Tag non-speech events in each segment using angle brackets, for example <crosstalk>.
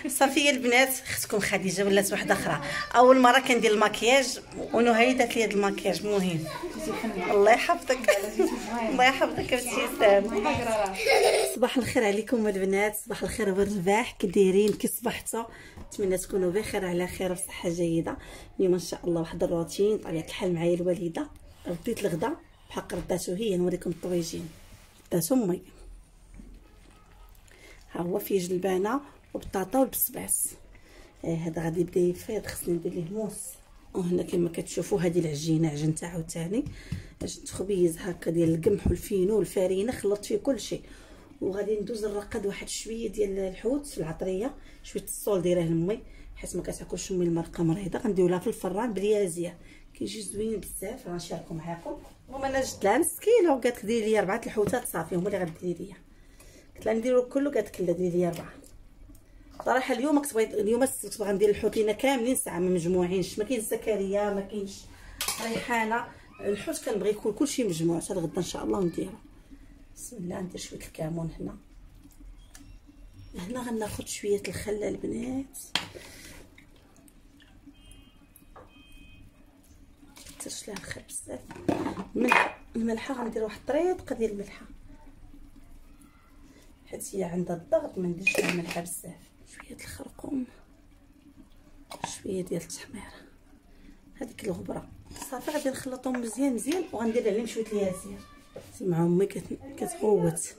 <laughs> صافي البنات اختكم خديجة ولات واحدة أخرى. أول مرة كندير المكياج ونهى دات لي هذا المكياج مهم. الله يحفظك. <laughs> الله يحفظك ابتسام صباح الخير عليكم البنات صباح الخير والرباح كي دايرين كي صبحتوا نتمنى تكونوا بخير على خير وصحه جيدة. اليوم إن شاء الله واحد الروتين طبيعة الحال معايا الوالدة. رديت الغدا بحق رداتو هي نوريكم الطويجين رداتو امي ها هو فيه جلبانة. وبطاطا والبسباس آه هذا غادي يبدا يفيض خصني ندير ليه موس وهنا كما كتشوفوا هذه العجينة عجن تاعو ثاني عجينه خبيز هكا ديال القمح والفينو والفارينه خلطت فيه كل شيء. وغادي ندوز نرقد واحد شوية ديال الحوت في العطرية شوية الصول دايره لمي حيت ما كتاكلش امي المرقة مريضة. غنديرو لها في الفران باليازير. كيجي زوين بزاف غنشاركو معاكم. المهم أنا جبت لها مسكينة وقالت لك ديري لي أربعة الحوتات صافي هما اللي غديري ليا. قلت لها نديرو كله قالت لا ديري لي أربعة. صراحة اليوم كنت بغيت اليوم كنت باغا ندير الحوت كاملين ساعة ما مجموعينش. ما كاينش زكريا ما كاينش ريحانة. الحوت كنبغي يكون كلشي مجموع. حتى الغدا إن شاء الله نديرو. بسم الله ندير شوية الكمون هنا. هنا غناخد شوية الخل البنات. كثرش لها الخل بزاف. الملح الملحة غندير واحد الطريقة ديال الملحة. حيت هي عندها الضغط ما نديرش لها ملحة بزاف. شوية الخرقوم شوية ديال التحمير. هذيك الغبرة. صافي غادي نخلطهم مزيان مزيان وغندير عليهم شوية الياسير. سمعوا امي كتغوت.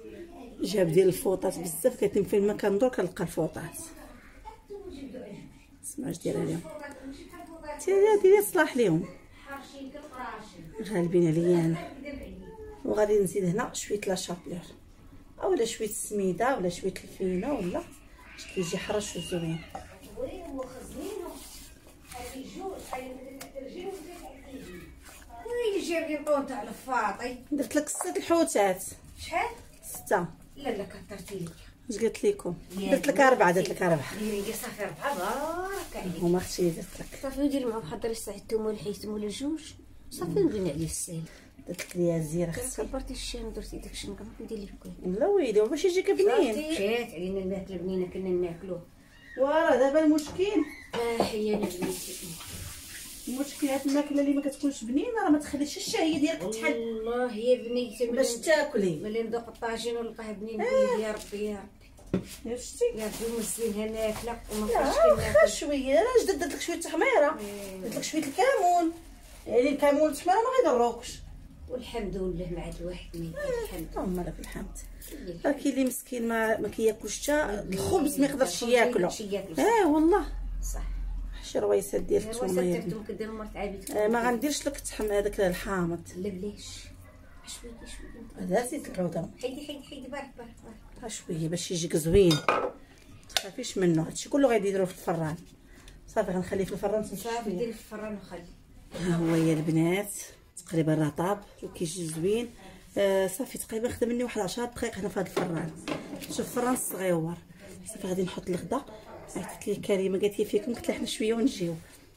جاب ديال الفوطات بزاف كتم فين ما كندور كنلقى الفوطات. سمعوا اش دايره عليهم. تيري ديري صلاح ليهم. غالبين عليا أنا. وغادي نزيد هنا شوية لا شابلور. اولا شوية السميدة ولا شوية الفينة ولا كيجي حرش وزوين درت لك ست الحوتات. شحال؟ ستة. لا لا كثرتي لي اش قلت لكم درت لك أربعة درت لك أربعة. لي صافي أربعة. بارك عليك. هما أختي درت لك. صافي ندير مع بحال دري ساعه الثوم والحيت ولا جوج صافي نبين عليه السهل درت لك اليازير أختي كبرتي الشام درتي داك الشام كنبغي ندير ليه كوين لا ويلي باش يجيك بنين مشات علينا الماكله بنينة كنا ناكلوه ورا دابا المشكل. آه هي أنا بنيتي المشكل هاد الماكلة اللي ما كتكونش بنينة راه ما تخليش الشهيه ديالك تحل. والله يا بنيتي باش تاكلي. ملي ندوق الطاجين ونلقاه بنين نقول يا ربي يا ربي. شتي يا ربي مسلينها ناكله وما بقاش شوية. أنا جدد درت لك شوية تحميره درت لك شوية الكمون يعني الكمون والتحميره ما غيضروكش والحمد لله مع الواحد ميت الحمد. اللهم لك الحمد. راه كاين اللي مسكين ما ما كياكلش حتى الخبز ما يقدرش ياكلو آه والله. صح. شي رويسات ديال الثومه يا مرت عابد. آه، ما غنديرش لك التحم هذاك الحامض. لا بلاش. شوية شوية هذا زيت العود. حيدي حيدي حيدي بارك بارك بارك. شوية باش يجيك زوين. تخافيش منه. هادشي كله غادي يديرو في الفران. صافي غنخليه في الفران صافي ديري في الفران وخلي ها هو يا البنات. تقريبا راه طاب وكيجي زوين. آه صافي تقريبا خدا مني واحد 10 دقائق هنا في هذا الفران. شوف الفران صغيور. صافي غادي نحط الغدا. عيطت لي كريمة قالت لي فينكم قلت لها حنا شوية ونجيو.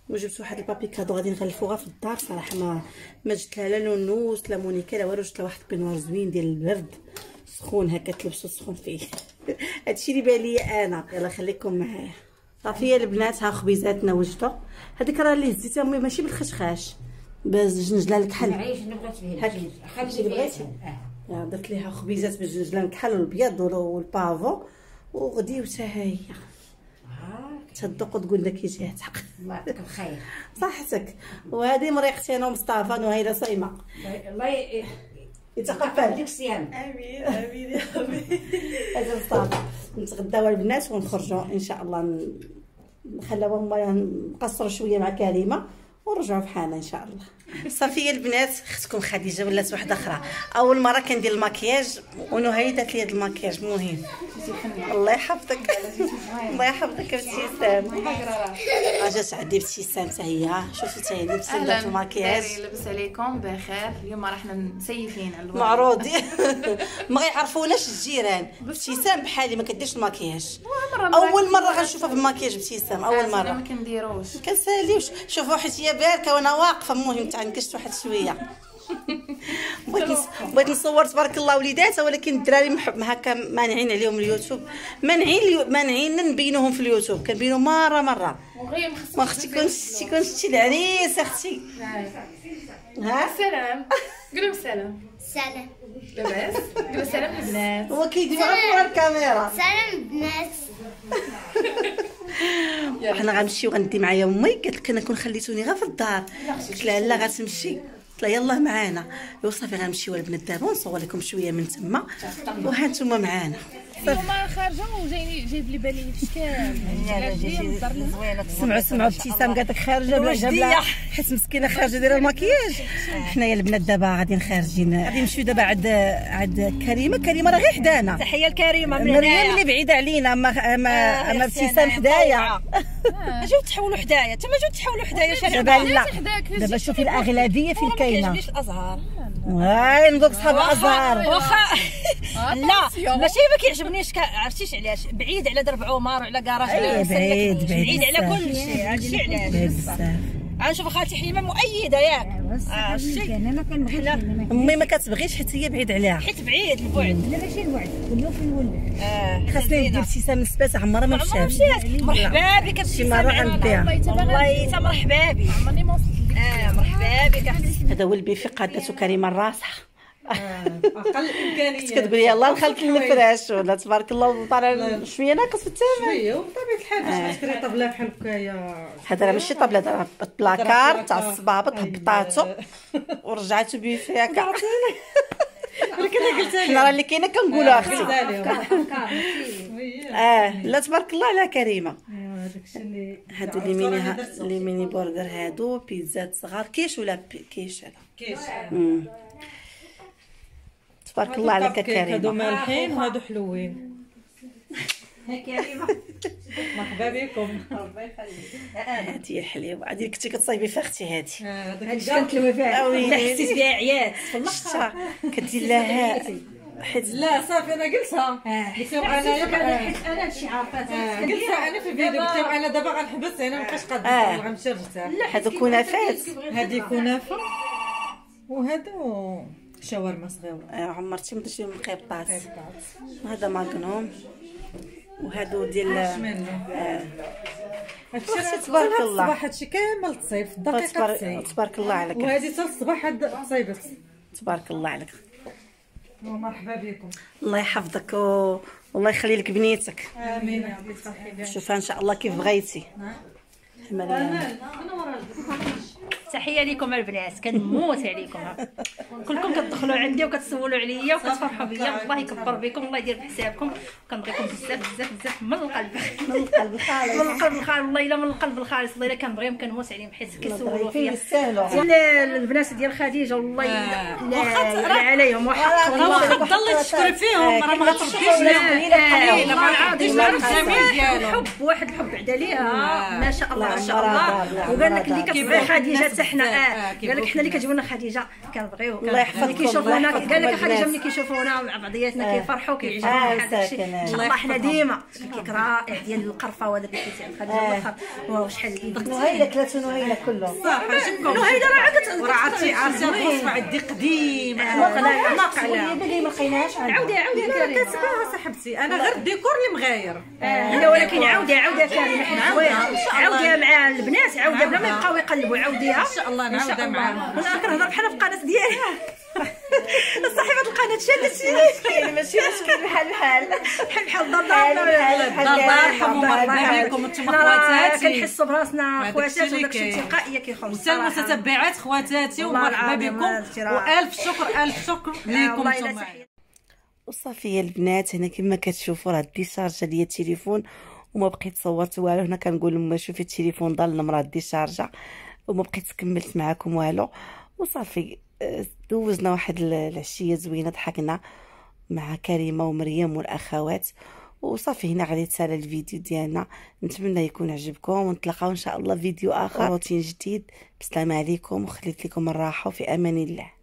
وجبت واحد ال papier cadeau غادي نغلفوها في الدار. صراحة ما ما جبت لها لا نونوس لا مونيكا لا والو جبت لها واحد البينوار زوين ديال البرد. سخون هكا تلبسو سخون فيه. <laughs> هادشي اللي بان ليا أنا. يلا خليكم معايا. صافي البنات ها خبيزاتنا وجدوا هذيك راه اللي هزيتها ماشي بالخشخاش. بالجنجله الكحل. معيش أنا بغيت فيه هاكي هادشي اللي بغيتي آه، درت ليها خبيزات بالجنجله الكحل والبيض وال- والبافو وغديوتها ها هي تصدق وتقول لك يجي يعتق الله يعطيك الخير. <laughs> صحتك. وهذه مريختي أنا ومصطفى وهيدا صايمة. الله يتقبل. يديك الصيام. آمين آمين يا آمين. <laughs> هذا مصطفى. نتغداو البنات ونخرجوا. إن شاء الله نخليوهم نقصروا شوية مع كريمة. ونرجعوا بحالنا إن شاء الله. صافي البنات اختكم خديجة ولات واحدة أخرى. أول مرة كندير المكياج ونهى دات لي هذا المكياج مهم. الله يحفظك. الله يحفظك ابتسام جات عندي ابتسام حتى هي. شوفي حتى هي لبست المكياج لاباس عليكم بخير. اليوم راحنا مسيفين على الوالد. معروض. <laughs> <laughs> ما غيعرفوناش الجيران. ابتسام بحالي ما كديرش المكياج أول مرة غنشوفها بالمكياج ابتسام أول ما مرة. كنديروش. كنساليوش. شوفوا حيت هي باركه وأنا واقفة. المهم تعندكش واحد شوية. <laughs> بغيت نص- بغيت نصور تبارك الله وليداتها ولكن الدراري هكا مانعين عليهم اليوتيوب. مانعين اليو- مانعين نبينوهم في اليوتيوب. كنبينو مره مرة. ما أختي كنت تكون شتي العريس أختي ها؟ سلام. <laughs> قولوا سلام. سلام. لاباس. قولوا سلام البنات هو كيدير غير الكاميرا. سلام. بنات <laughs> <laughs> حنا غنمشيو غندي معايا امي قالت لك أنا كون خليتوني غير في الدار. قلت لها لا غتمشي. قلت لها يلاه معانا. ايوا صافي غنمشيو البنات دابا ونصور لكم شوية من تما. وها نتوما معانا. اليوم خارجة وجايني جايب لي بالي شكال <laughs> سمعوا سمعوا ابتسام قالت لك خارجة بلا حيت مسكينة خارجة دايره المكياج حنايا البنات دابا غاديين خارجين. غادي نمشيو دابا عند عند كريمة. كريمة راه غير حدانا. تحية الكريمه من مريم اللي بعيدة علينا اما اما اما ابتسام حدايا <laughs> جاو تحولوا حدايا. تما جاو تحولوا حدايا. شارع دابا لا. دابا شوفي الأغلبية فين ما كاينة كيعجبنيش الأزهار. هاي نقولك صحاب الازهار واخا <laughs> لا ماشي ما كيعجبنيش عرفتيش علاش؟ بعيد على درب عمر وعلى كراج بعيد، بعيد بعيد على. كل شيء الشيء علاش؟ بعيد بزاف غنشوف خالتي حليمة مؤيدة ياك. آه، عرفتي أنا ما كنبغيش أمي ما كتبغيش حيت هي بعيد عليها. حيت بعيد البعد. لا ماشي الوعد كل يوم في الولد. آه خاصني ندير ابتسام السباس عمرها ما مشات. مرحبا بك شي مرة غنديها والله تا مرحبا بك عمرني ما وصلت آه مرحبا بك أختي هذا هو البيفي قادته كريمه الراسح أقل امكانيات كتقولي يلاه نخلط الفراش ولا تبارك الله طالع شوية ناقص في الثمن شوية وبطبيعة الحال باش تشري طبلة بحال هكايا هذا راه ماشي طابله هذا راه بلاكار تاع. الصبابط هبطاتو ورجعتو بيفي هكا ولكن أنا قلتها حنا راه اللي كاينة كنقولوها أختي. لهم. <laughs> آه لا تبارك الله على كريمة. هادو les mini ha- les mini burgers هادو بيتزات صغار كيش ولا بي- كيش هذا؟ كيش. تبارك الله عليك هادو كريمة. مالحين وهادو حلوين. <laughs> مرحبا بكم. هادي الحليوه هادي كنتي كتصايبي فيها أختي هادي. هذاك كنتلوي فيها. oui حسيت بها عيات شتا. كدير لها حيت لا صافي أنا قلتها. قلت لهم انايا أنا هادشي عارفة قلتها. أنا في الفيديو قلت لهم أنا دابا غنحبس أنا مابقاش قادره آه. غنمشي نرتاح هادو كنافات هذه كنافه وهادو شاورما صغيرة. آه، عمرتي مدرتي من قيبطات هذا ماغنوم وهادو ديال هادشي تبارك الله. الصباح هادشي كامل تصيف دقيقة تبارك, الله عليك. وهذه حتى الصباح هاد تصيبت تبارك الله عليك. ومرحبا بكم. الله يحفظك و... والله يخلي لك بنيتك. آمين شوفها إن شاء الله كيف بغيتي. مريم تحيه لكم البنات كنموت عليكم كلكم كتدخلوا عندي وكتسولوا عليا وكتفرحوا بيا الله يكبر بكم الله يدير بحسابكم كنبغيكم بزاف بزاف بزاف من القلب من القلب الخالص من القلب الخالص والله الا من القلب الخالص والله الا كنبغيهم كنموت عليهم حيت كيسولوا فيا البنات ديال خديجه والله لا عليهم وحق والله تضلي تشكري فيهم راه ما غترديش لا، عرفت الجميل واحد ديالهم. الحب واحد الحب بعد عليها ما شاء الله ما شاء الله وقال لك اللي. كتبغي خديجه الناس حتى حنا بزاف. آه، آه قال لك حنا اللي. كتجيونا خديجة. كنبغيو الله يحفظكم، ملي كيشوفونا قال لك. خديجة ملي كيشوفونا مع بعضياتنا كيفرحوا آه، كيعجبهم هذا الشيء ساكنة. إن شاء الله حنا ديما كيكرا ديال القرفة وهذاك اللي كيتعب خديجة. القرفه واو شحال نهيلة ثلاثة نهيلة كلهم. هيدا راه عاد عرفتي عرفتي الوصفه عندي قديمه ما هي بلي ما لقيناهاش. عاودي عاودي كتباها صاحبتي أنا غير الديكور اللي مغاير. لا ولكن عاودي عاودي كريمه حيت زوينه عاوديها مع البنات عاوديها بلا ما يبقاو يقلبوا عاوديها. شاء الله نعاودها معاهم. أنا كنهضر بحال في القناة ديالي. <laughs> صاحبة القناة شادت يعني ماشي مشكل بحال بحال. بحال بحال بحال الله يرحم ومرحبا بكم أنتم خواتاتي كنحسوا براسنا خواتات وداك الشيء. تلقائيه كيخرج حتى المتتبعات خواتاتي ومرحبا بكم. وألف شكر ألف شكر ليكم أنتم. وصافي يا البنات هنا كما كتشوفوا راه الديشارجه ديال التليفون وما بقيت صورت والو. هنا كنقول لما شوفي التليفون ضل مرا الديشارجة. وما بقيت كملت معاكم والو. وصافي آه، دوزنا واحد ال- العشية زوينة ضحكنا مع كريمة ومريم والأخوات. وصافي هنا غادي تسالى الفيديو ديالنا. نتمنى يكون عجبكم. ونتلاقاو إن شاء الله فيديو آخر. روتين جديد. بسلام عليكم. وخليت لكم الراحة. وفي أمان الله.